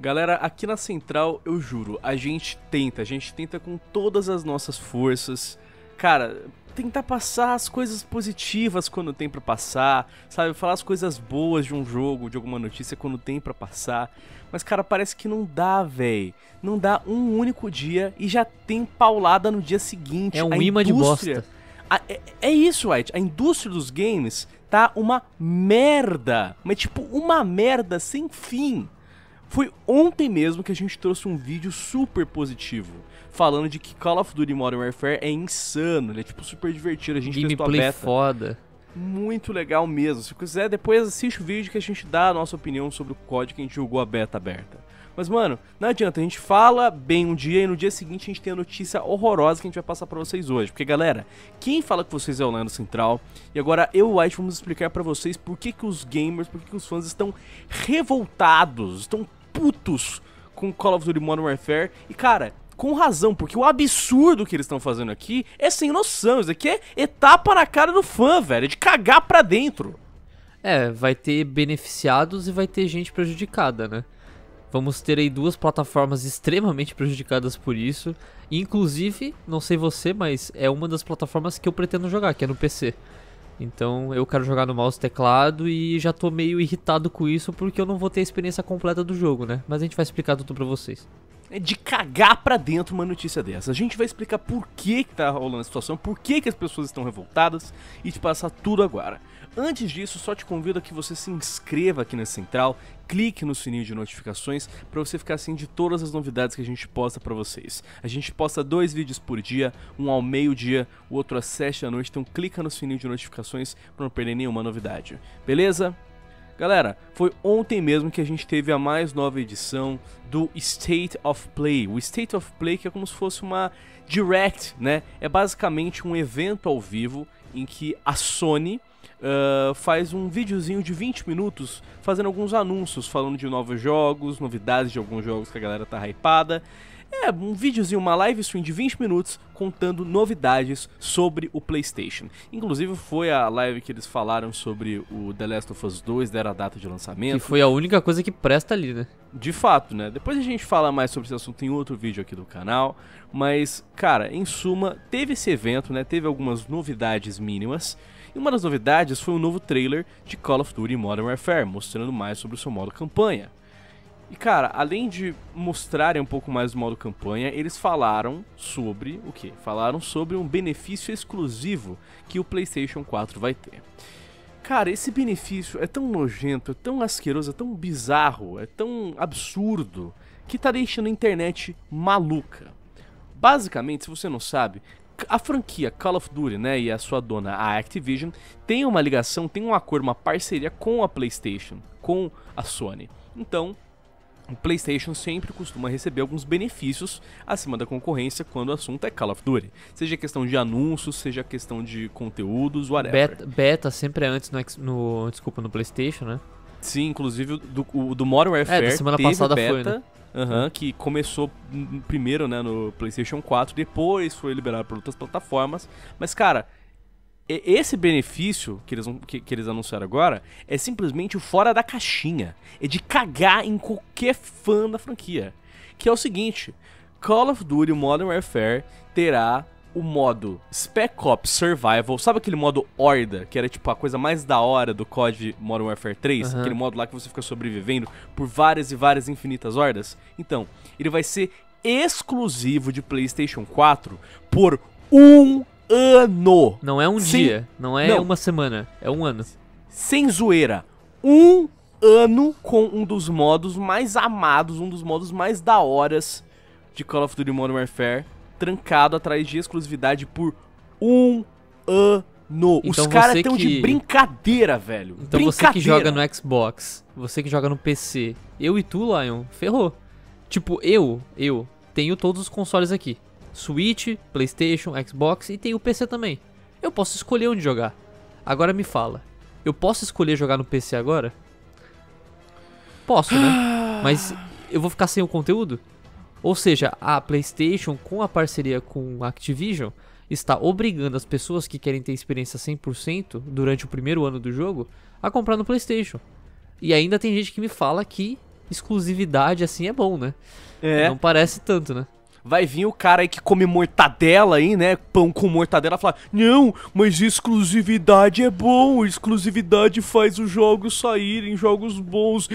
Galera, aqui na Central, eu juro, a gente tenta, a gente tenta com todas as nossas forças. Cara, tentar passar as coisas positivas quando tem para passar, sabe? Falar as coisas boas de um jogo, de alguma notícia quando tem para passar. Mas, cara, parece que não dá, véi. Não dá um único dia e já tem paulada no dia seguinte. É um A imã de indústria- bosta. A- é, é isso, White. A indústria dos games tá uma merda. Mas, tipo, uma merda sem fim. Foi ontem mesmo que a gente trouxe um vídeo super positivo. Falando de que Call of Duty Modern Warfare é insano. Ele é, tipo, super divertido. A gente testou a beta. foda. Muito legal mesmo. Se quiser, depois assiste o vídeo que a gente dá a nossa opinião sobre o código que a gente jogou a beta aberta. Mas, mano, não adianta, a gente fala bem um dia e no dia seguinte a gente tem a notícia horrorosa que a gente vai passar pra vocês hoje. Porque, galera, quem fala com vocês é o Leandro Central. E agora eu e o White vamos explicar pra vocês por que, que os gamers, por que, que os fãs estão revoltados, estão putos com Call of Duty Modern Warfare. E, cara, com razão, porque o absurdo que eles estão fazendo aqui é sem noção. Isso aqui é etapa na cara do fã, velho. É de cagar pra dentro. É, vai ter beneficiados e vai ter gente prejudicada, né? Vamos ter aí duas plataformas extremamente prejudicadas por isso. Inclusive, não sei você, mas é uma das plataformas que eu pretendo jogar, que é no PC. Então eu quero jogar no mouse teclado e já tô meio irritado com isso porque eu não vou ter a experiência completa do jogo, né? Mas a gente vai explicar tudo pra vocês. É de cagar pra dentro uma notícia dessa. A gente vai explicar por que, que tá rolando a situação, por que, que as pessoas estão revoltadas e te passar tudo agora. Antes disso, só te convido a que você se inscreva aqui na Central, clique no sininho de notificações para você ficar assim de todas as novidades que a gente posta pra vocês. A gente posta dois vídeos por dia, um ao meio-dia, o outro às sete da noite, então clica no sininho de notificações para não perder nenhuma novidade. Beleza? Galera, foi ontem mesmo que a gente teve a mais nova edição do State of Play. O State of Play que é como se fosse uma direct, né? É basicamente um evento ao vivo em que a Sony ah, faz um videozinho de 20 minutos fazendo alguns anúncios, falando de novos jogos, novidades de alguns jogos que a galera tá hypada. É, um videozinho, uma live stream de 20 minutos contando novidades sobre o PlayStation. Inclusive foi a live que eles falaram sobre o The Last of Us 2, deram a data de lançamento. foi a única coisa que presta ali, né? De fato, né? Depois a gente fala mais sobre esse assunto em outro vídeo aqui do canal. Mas, cara, em suma, teve esse evento, né? Teve algumas novidades mínimas. E uma das novidades foi um novo trailer de Call of Duty Modern Warfare, mostrando mais sobre o seu modo campanha. E cara, além de mostrarem um pouco mais do modo campanha, eles falaram sobre o que? Falaram sobre um benefício exclusivo que o PlayStation 4 vai ter. Cara, esse benefício é tão nojento, é tão asqueroso, é tão bizarro, é tão absurdo, que tá deixando a internet maluca. Basicamente, se você não sabe, a franquia Call of Duty, né, e a sua dona, a Activision, tem uma ligação, tem um acordo, uma parceria com a PlayStation, com a Sony. Então, o PlayStation sempre costuma receber alguns benefícios acima da concorrência quando o assunto é Call of Duty. Seja questão de anúncios, seja questão de conteúdos, whatever. Beta, beta sempre é antes no, no. Desculpa, no PlayStation, né? Sim, inclusive do, o do Modern Warfare É, da semana teve passada beta, foi, né? aham, que começou primeiro né, no PlayStation 4, depois foi liberado por outras plataformas. Mas, cara, esse benefício que eles, que, que eles anunciaram agora é simplesmente o fora da caixinha. É de cagar em qualquer fã da franquia. Que é o seguinte: Call of Duty Modern Warfare terá o modo Spec Ops Survival. Sabe aquele modo Horda, que era tipo a coisa mais da hora do COD Modern Warfare 3? Aham. Aquele modo lá que você fica sobrevivendo por várias e várias infinitas hordas? Então, ele vai ser exclusivo de PlayStation 4 por um ano. Não é um Sim. dia, não é Não. uma semana, é um ano. sem zoeira, um ano com um dos modos mais amados, um dos modos mais da horas de Call of Duty Modern Warfare, trancado atrás de exclusividade por um ano. Então Os caras estão de que- brincadeira, velho. Então você que Brincadeira. joga no Xbox, você que joga no PC, eu e tu, Lion, ferrou. Tipo, eu, eu tenho todos os consoles aqui. Switch, Playstation, Xbox e tenho o PC também. Eu posso escolher onde jogar. Agora me fala, eu posso escolher jogar no PC agora? Posso, né? Mas eu vou ficar sem o conteúdo? Ou seja, a PlayStation, com a parceria com a Activision, está obrigando as pessoas que querem ter experiência 100% durante o primeiro ano do jogo a comprar no PlayStation. E ainda tem gente que me fala que exclusividade assim é bom, né? É. Não parece tanto, né? Vai vir o cara aí que come mortadela aí, né? Pão com mortadela falar: Não, mas exclusividade é bom. Exclusividade faz os jogos saírem, jogos bons.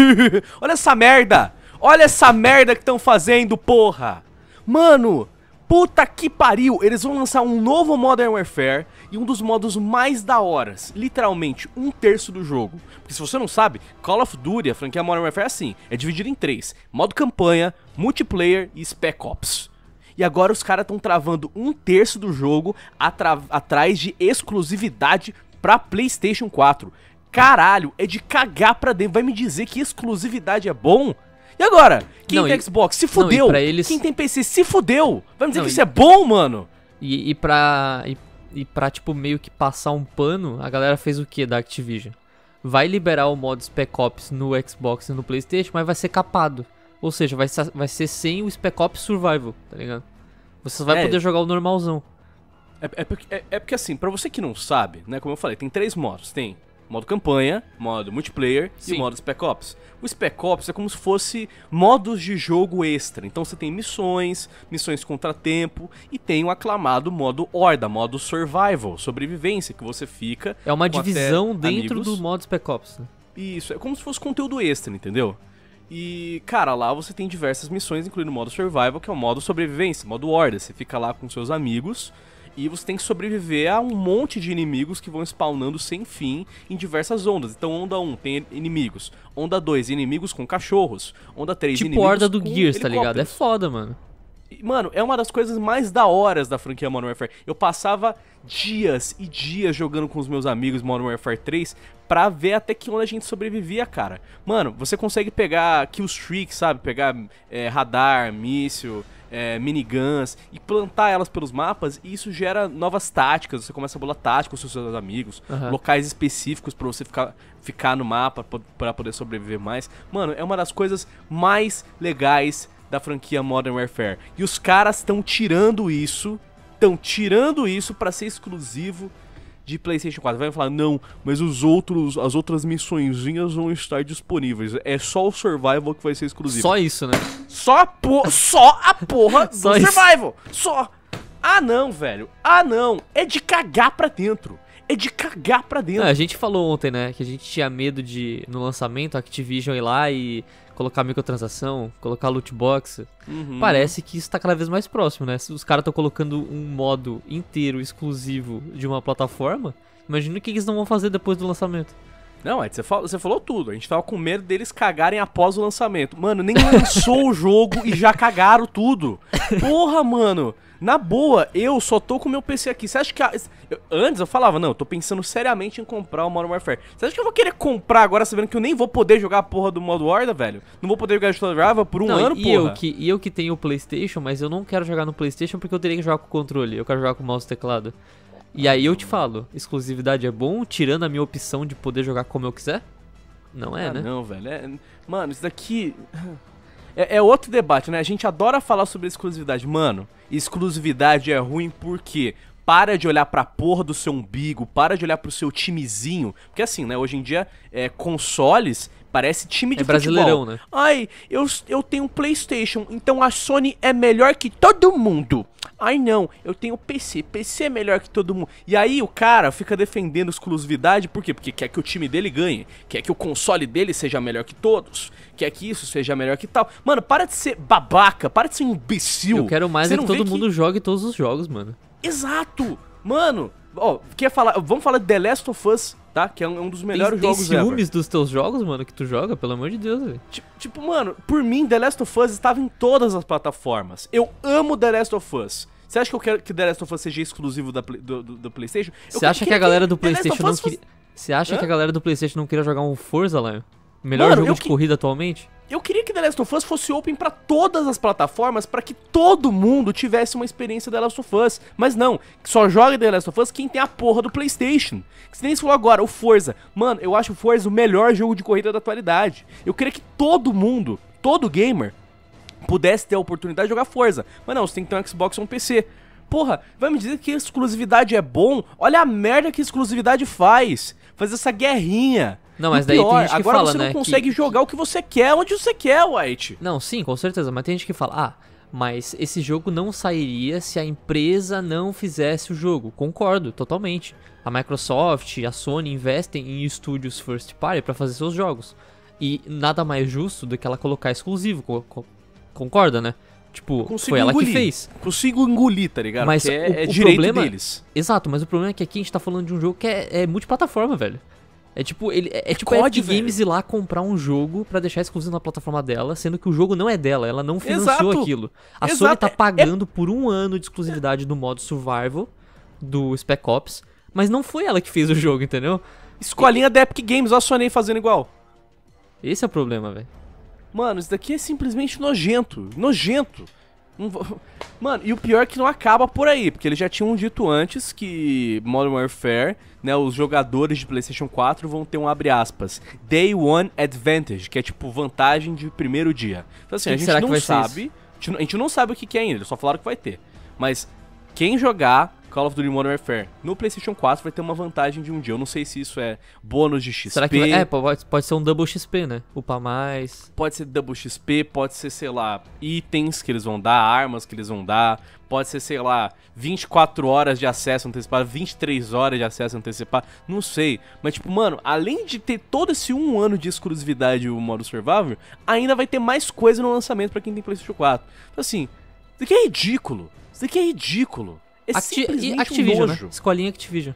Olha essa merda! Olha essa merda que estão fazendo, porra! Mano, puta que pariu! Eles vão lançar um novo Modern Warfare e um dos modos mais da horas. Literalmente, um terço do jogo. Porque se você não sabe, Call of Duty, a franquia Modern Warfare é assim: é dividido em três: modo campanha, multiplayer e Spec Ops. E agora os caras estão travando um terço do jogo atrás de exclusividade pra PlayStation 4. Caralho, é de cagar pra dentro. Vai me dizer que exclusividade é bom? E agora? Quem Não, tem e- Xbox se não, fudeu. pra eles- Quem tem PC se fudeu. Vai me dizer Não, que e- isso é bom, mano? E, e pra. E, e pra, tipo, meio que passar um pano, a galera fez o que da Activision? Vai liberar o modo Spec Ops no Xbox e no Playstation, mas vai ser capado. Ou seja, vai, ser- vai ser sem o Spec Ops Survival, tá ligado? Você vai É. poder jogar o normalzão. É, é porque, é- é porque assim, pra você que não sabe, né, como eu falei, tem três modos. Tem modo campanha, modo multiplayer Sim. e modo Spec Ops. O Spec Ops é como se fosse modos de jogo extra. Então você tem missões, missões contratempo e tem o aclamado modo Horda, modo Survival, sobrevivência, que você fica É uma divisão dentro amigos. do modo Spec Ops. Né? Isso, é como se fosse conteúdo extra, entendeu? E, cara, lá você tem diversas missões, incluindo o modo survival, que é o modo sobrevivência, modo horda. Você fica lá com seus amigos e você tem que sobreviver a um monte de inimigos que vão spawnando sem fim em diversas ondas. Então, onda 1 tem inimigos, onda 2 inimigos com cachorros, onda 3 Tipo inimigos Horda do com Gears, tá ligado? É foda, mano. Mano, é uma das coisas mais da horas da franquia Modern Warfare. Eu passava dias e dias jogando com os meus amigos Modern Warfare 3 pra ver até que onde a gente sobrevivia, cara. Mano, você consegue pegar killstreak, sabe? Pegar é, radar, míssil, é, miniguns e plantar elas pelos mapas e isso gera novas táticas. Você começa a bolar táticas com seus amigos, Aham. locais específicos pra você ficar, ficar no mapa pra poder sobreviver mais. Mano, é uma das coisas mais legais da franquia Modern Warfare. E os caras estão tirando isso, estão tirando isso pra ser exclusivo de PlayStation 4. Vai falar, não, mas os outros, as outras missõezinhas vão estar disponíveis. É só o Survival que vai ser exclusivo. Só isso, né? Só a, só a porra do Só isso. Survival. Só. Ah, não, velho. Ah, não. É de cagar pra dentro. É de cagar pra Não, dentro. a gente falou ontem, né, que a gente tinha medo de, no lançamento, a Activision ir lá e colocar microtransação, colocar loot box. Uhum. Parece que isso tá cada vez mais próximo, né? Se os caras estão colocando um modo inteiro exclusivo de uma plataforma, imagina o que eles não vão fazer depois do lançamento. Não, Ed, você falou, você falou tudo. A gente tava com medo deles cagarem após o lançamento. Mano, nem lançou o jogo e já cagaram tudo. Porra, mano. Na boa, eu só tô com o meu PC aqui. Você acha que. a- eu- antes eu falava, não, eu tô pensando seriamente em comprar o Modern Warfare. Você acha que eu vou querer comprar agora sabendo que eu nem vou poder jogar a porra do modo Horda, velho? Não vou poder jogar de Survival por um não, ano, e, porra. eu que, e eu que tenho o PlayStation, mas eu não quero jogar no PlayStation porque eu teria que jogar com o controle. Eu quero jogar com o mouse e teclado. E aí eu te falo, exclusividade é bom, tirando a minha opção de poder jogar como eu quiser? Não é, Ah, né? Não, velho. é- Mano, isso daqui. É, é outro debate, né? A gente adora falar sobre exclusividade. Mano, exclusividade é ruim porque. Para de olhar pra porra do seu umbigo, para de olhar pro seu timezinho. Porque assim, né? Hoje em dia, é, consoles parece time de É brasileirão, futebol. né? Ai, eu, eu tenho um PlayStation, então a Sony é melhor que todo mundo. Ai não, eu tenho PC, PC é melhor que todo mundo. E aí o cara fica defendendo exclusividade, por quê? Porque quer que o time dele ganhe, quer que o console dele seja melhor que todos, quer que isso seja melhor que tal. Mano, para de ser babaca, para de ser um imbecil. Eu quero mais Você é que todo mundo jogue todos os jogos, mano. Exato! Mano, ó, quer falar, vamos falar de The Last of Us, tá? Que é um, um dos melhores tem, tem jogos ever. ciúmes dos teus jogos, mano, que tu joga? Pelo amor de Deus, velho. Ti- Tipo, mano, por mim, The Last of Us estava em todas as plataformas. Eu amo The Last of Us. Você acha que eu quero que The Last of Us seja exclusivo da do, do- do PlayStation? Você acha que queria a galera do PlayStation não queria. Você acha Hã? que a galera do PlayStation não queria jogar um Forza, Lion? Melhor Mano, jogo de que- corrida atualmente? Eu queria que The Last of Us fosse open pra todas as plataformas, pra que todo mundo tivesse uma experiência The Last of Us. Mas não, só joga The Last of Us quem tem a porra do PlayStation. Que nem falou agora, o Forza. Mano, eu acho o Forza o melhor jogo de corrida da atualidade. Eu queria que todo mundo, todo gamer, pudesse ter a oportunidade de jogar Forza. Mas não, você tem que ter um Xbox ou um PC. Porra, vai me dizer que exclusividade é bom? Olha a merda que exclusividade faz. Faz essa guerrinha. Não, mas E daí tem pior, gente que agora fala, você né, não que- consegue jogar o que você quer onde você quer, White. Não, sim, com certeza. Mas tem gente que fala, ah, mas esse jogo não sairia se a empresa não fizesse o jogo. Concordo, totalmente. A Microsoft, a Sony investem em estúdios first party pra fazer seus jogos. E nada mais justo do que ela colocar exclusivo. co- co- concorda, né? Tipo, foi ela engolir. que fez. Consigo engolir, tá ligado? Mas é, o- é o problema- deles. Exato, mas o problema é que aqui a gente tá falando de um jogo que é, é multiplataforma, velho. É tipo, ele, é, é tipo a COD, Epic Games ir lá comprar um jogo pra deixar exclusivo na plataforma dela, sendo que o jogo não é dela, ela não financiou Exato. aquilo. A Exato, Sony tá é- pagando por um ano de exclusividade do modo survival do Spec Ops, mas não foi ela que fez o jogo, entendeu? Escolinha da Epic Games, ó a Sony fazendo igual. Esse é o problema, velho. Mano, isso daqui é simplesmente nojento. Nojento. Vou- Mano, e o pior é que não acaba por aí, porque eles já tinham dito antes que Modern Warfare, né, os jogadores de PlayStation 4 vão ter um abre aspas, Day One Advantage, que é tipo vantagem de primeiro dia. Então assim, Que a gente não sabe, a gente, não- a gente não sabe o que, que é ainda, eles só falaram que vai ter. Mas quem jogar Call of Duty Modern Warfare no PlayStation 4 vai ter uma vantagem de um dia. Eu não sei se isso é bônus de XP. Será que vai... É, pode, pode ser um double XP, né? Upar mais. Pode ser double XP, pode ser, sei lá, itens que eles vão dar, armas que eles vão dar, pode ser, sei lá, 24 horas de acesso antecipado, 23 horas de acesso antecipado, não sei. Mas, tipo, mano, além de ter todo esse um ano de exclusividade o modo survival, ainda vai ter mais coisa no lançamento pra quem tem PlayStation 4. Então, assim, isso aqui é ridículo. Isso aqui é ridículo. É Acti- Activision, um né? Escolinha Activision.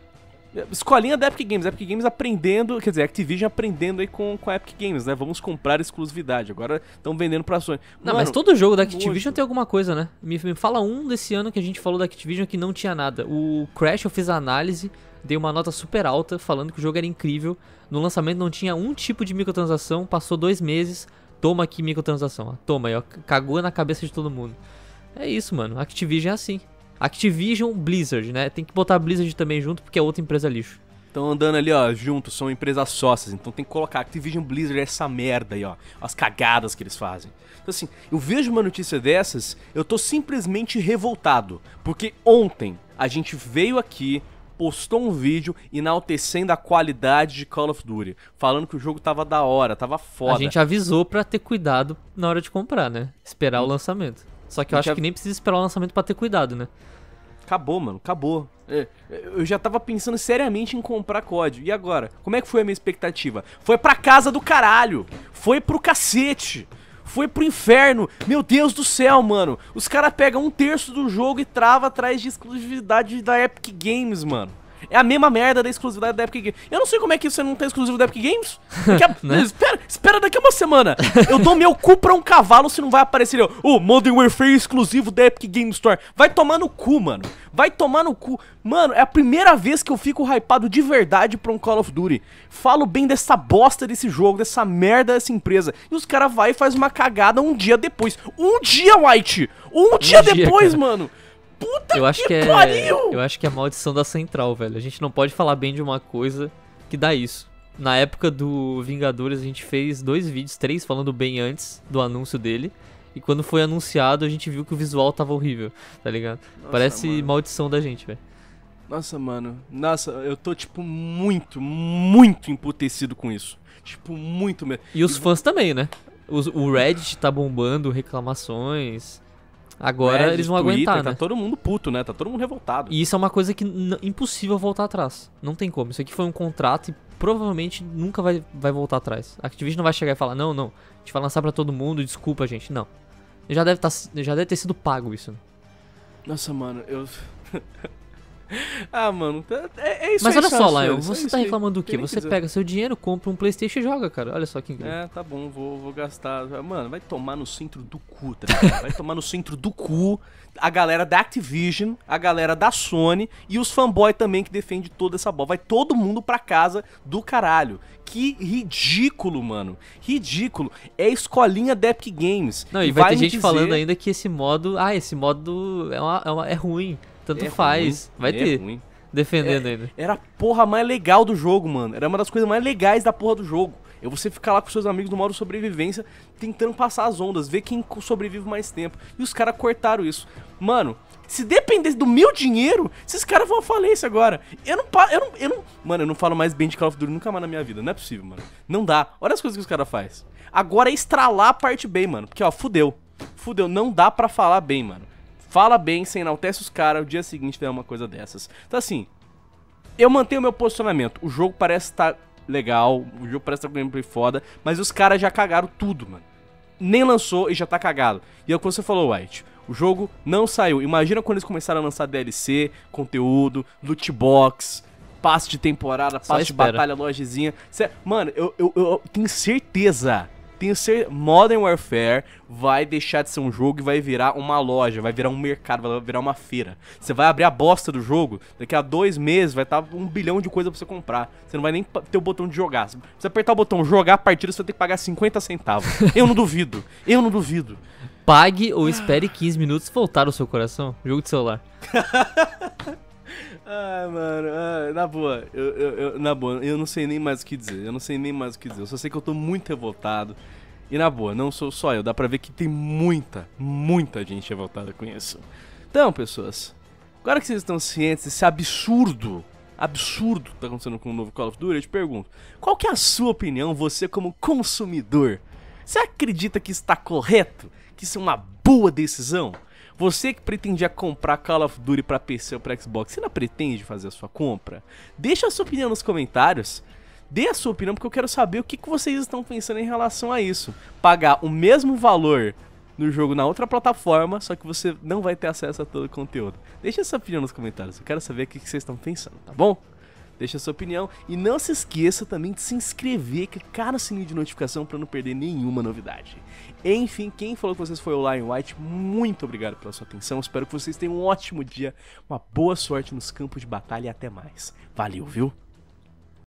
Escolinha da Epic Games, Epic Games aprendendo, quer dizer, Activision aprendendo aí com, com a Epic Games, né? Vamos comprar exclusividade. Agora estão vendendo pra Sony. Não, Mano, mas todo jogo da. Activision tem alguma coisa, né? Me, me fala um desse ano que a gente falou da Activision que não tinha nada. O Crash eu fiz a análise, dei uma nota super alta, falando que o jogo era incrível. No lançamento não tinha um tipo de microtransação, passou dois meses, toma aqui microtransação. ó. Toma aí, ó, cagou na cabeça de todo mundo. É isso, mano. Activision é assim. Activision, Blizzard, né? Tem que botar Blizzard também junto porque é outra empresa lixo. Estão andando ali, ó, juntos, são empresas sócias, então tem que colocar Activision Blizzard essa merda aí, ó, as cagadas que eles fazem. Então assim, eu vejo uma notícia dessas, eu tô simplesmente revoltado, porque ontem a gente veio aqui, postou um vídeo enaltecendo a qualidade de Call of Duty, falando que o jogo tava da hora, tava foda. A gente avisou pra ter cuidado na hora de comprar, né? Esperar o lançamento. Só que eu gente acho av- que nem precisa esperar o lançamento pra ter cuidado, né? Acabou, mano, acabou. É, eu já tava pensando seriamente em comprar COD. E agora? Como é que foi a minha expectativa? Foi pra casa do caralho. Foi pro cacete. Foi pro inferno. Meu Deus do céu, mano. Os caras pegam um terço do jogo e trava atrás de exclusividade da Epic Games, mano. É a mesma merda da exclusividade da Epic Games. Eu não sei como é que você não tem exclusivo da Epic Games. A- Né? espera, espera daqui a uma semana. Eu dou meu cu pra um cavalo se não vai aparecer. O Modern Warfare exclusivo da Epic Games Store. Vai tomar no cu, mano. Vai tomar no cu. Mano, é a primeira vez que eu fico hypado de verdade pra um Call of Duty. Falo bem dessa bosta desse jogo, dessa merda dessa empresa. E os caras vai e faz uma cagada um dia depois. Um dia, White! Um, dia dia, depois, cara. mano. Puta Eu acho que é. pariu! Eu acho que é a maldição da central, velho. A gente não pode falar bem de uma coisa que dá isso. Na época do Vingadores, a gente fez dois vídeos, três falando bem antes do anúncio dele. E quando foi anunciado, a gente viu que o visual tava horrível, tá ligado? Nossa, Parece mano. maldição da gente, velho. Nossa, mano. Nossa, eu tô, tipo, muito, muito emputecido com isso. Tipo, muito mesmo. E os fãs também, né? Os- o Reddit tá bombando reclamações. Agora Reddit, eles vão Twitter, aguentar, Tá né? todo mundo puto, né? Tá todo mundo revoltado. E isso é uma coisa que impossível voltar atrás. Não tem como. Isso aqui foi um contrato e provavelmente nunca vai, vai voltar atrás. A Activision não vai chegar e falar: não, não, a gente vai lançar pra todo mundo, desculpa, gente. Não. Já deve, tá, já deve ter sido pago isso. né? Nossa, mano, eu. ah, mano, é, é isso Mas aí, olha só, e Lion, é você isso tá aí. reclamando do quê? Você que dizer. pega seu dinheiro, compra um Playstation e joga, cara. Olha só que incrível. É, tá bom, vou, vou gastar. Mano, vai tomar no centro do cu, tá ligado? Vai tomar no centro do cu a galera da Activision, a galera da Sony e os fanboy também que defende toda essa bola. Vai todo mundo pra casa do caralho. Que ridículo, mano. Ridículo. É a escolinha da Epic Games. Não, e vai, ter me gente dizer- falando ainda que esse modo. Ah, esse modo é, uma- é uma- é ruim. Tanto É faz. ruim, Vai é ter. ruim. Defendendo ainda. Era a porra mais legal do jogo, mano. Era uma das coisas mais legais da porra do jogo. É você ficar lá com seus amigos no modo sobrevivência, tentando passar as ondas, ver quem sobrevive mais tempo. E os caras cortaram isso. Mano, se dependesse do meu dinheiro, esses caras vão à falência agora. Eu não, eu não, eu não. Mano, eu não falo mais bem de Call of Duty nunca mais na minha vida. Não é possível, mano. Não dá. Olha as coisas que os caras fazem. Agora é estralar a parte bem, mano. Porque, ó, fudeu. Fudeu. Não dá pra falar bem, mano. Fala bem, você enaltece os caras, o dia seguinte tem uma coisa dessas. Então, assim, eu mantenho o meu posicionamento. O jogo parece estar tá legal, o jogo parece estar tá com gameplay foda, mas os caras já cagaram tudo, mano. Nem lançou e já tá cagado. E é o que você falou, White. O jogo não saiu. Imagina quando eles começaram a lançar DLC, conteúdo, loot box, passe de temporada, passe de batalha, lojezinha. Mano, eu, eu, eu tenho certeza tenho ser Modern Warfare vai deixar de ser um jogo e vai virar uma loja, vai virar um mercado, vai virar uma feira. Você vai abrir a bosta do jogo, daqui a dois meses vai estar um bilhão de coisa pra você comprar. Você não vai nem ter o botão de jogar. Se você apertar o botão jogar a partida, você vai ter que pagar 50 centavos. eu não duvido, eu não duvido. Pague ou espere 15 minutos voltar o seu coração. Jogo de celular. Ai, mano, na boa, eu, eu, eu, na boa, eu não sei nem mais o que dizer. Eu não sei nem mais o que dizer. Eu só sei que eu tô muito revoltado. E na boa, não sou só eu, dá pra ver que tem muita, muita gente revoltada com isso. Então, pessoas, agora que vocês estão cientes desse absurdo, absurdo que tá acontecendo com o novo Call of Duty, eu te pergunto, qual que é a sua opinião, você como consumidor? Você acredita que está correto? Que isso é uma boa decisão? Você que pretendia comprar Call of Duty para PC ou para Xbox, você não pretende fazer a sua compra? Deixa a sua opinião nos comentários. Dê a sua opinião porque eu quero saber o que, vocês estão pensando em relação a isso. Pagar o mesmo valor no jogo na outra plataforma, só que você não vai ter acesso a todo o conteúdo. Deixa a sua opinião nos comentários, eu quero saber o que vocês estão pensando, tá bom? Deixa sua opinião e não se esqueça também de se inscrever, clicar no sininho de notificação para não perder nenhuma novidade. Enfim, quem falou com vocês foi o Lion White, muito obrigado pela sua atenção, espero que vocês tenham um ótimo dia, uma boa sorte nos campos de batalha e até mais. Valeu, viu?